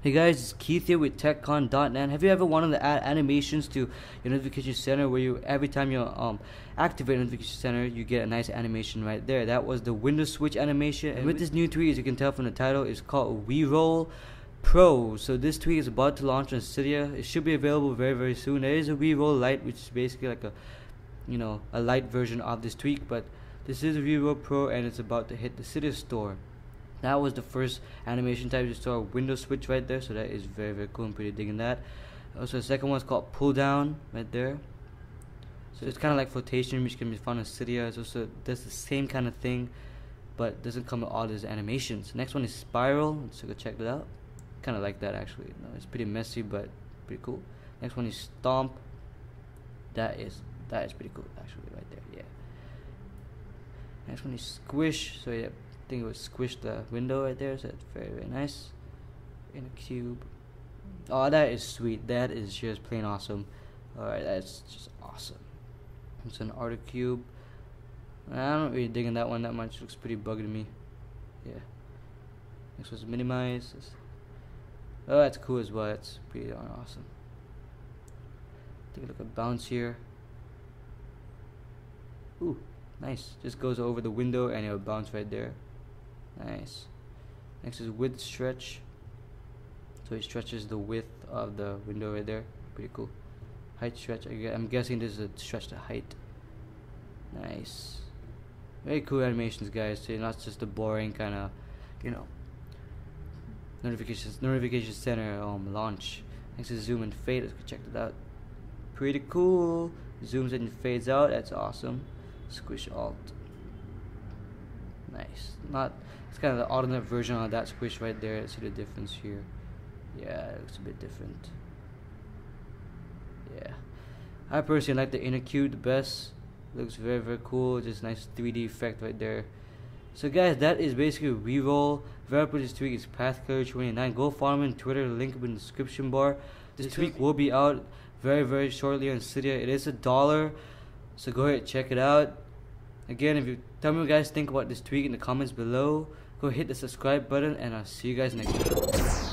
Hey guys, it's Keith here with TechKon.net. Have you ever wanted to add animations to your notification center where you every time you um, activate notification center you get a nice animation right there? That was the Windows Switch animation. And with this new tweak, as you can tell from the title, it's called WeeRoll Pro. So this tweak is about to launch on Cydia. It should be available very very soon. There is a WeeRoll Lite, which is basically like a you know a light version of this tweak, but this is a WeeRoll Pro and it's about to hit the Cydia store that was the first animation type. You saw a window switch right there so that is very very cool. I'm pretty digging that. Also the second one is called pull down right there. So it's kind of like flotation which can be found in Cydia. It also does the same kind of thing but doesn't come with all these animations. Next one is spiral. Let's go check that out. Kind of like that actually. No, it's pretty messy but pretty cool. Next one is stomp. That is that is pretty cool actually right there. Yeah. Next one is squish. So yeah think it would squish the window right there, so it's very, very nice. In a cube. Oh, that is sweet. That is just plain awesome. Alright, that's just awesome. It's an art cube. I'm not really digging that one that much. It looks pretty buggy to me. Yeah. Next was minimize. Oh, that's cool as well. That's pretty awesome. Take a look at bounce here. Ooh, nice. Just goes over the window and it'll bounce right there. Nice. Next is width stretch. So it stretches the width of the window right there. Pretty cool. Height stretch. I'm guessing this is a stretch to height. Nice. Very cool animations, guys. So not just the boring kind of, you know, notifications notification center um launch. Next is zoom and fade. Let's go check that out. Pretty cool. Zooms in and fades out. That's awesome. Squish alt. Nice. Not it's kind of the alternate version of that squish right there. See the difference here? Yeah, it looks a bit different. Yeah. I personally like the inner cube the best. Looks very very cool. Just nice 3D effect right there. So guys, that is basically WeeRoll. Developer this tweak is PathKiller29. Go follow me on Twitter. Link in the description bar. This tweak will be out very very shortly on Cydia. It is a dollar, so go ahead check it out. Again, if you tell me what you guys think about this tweak in the comments below, go hit the subscribe button and I'll see you guys next time.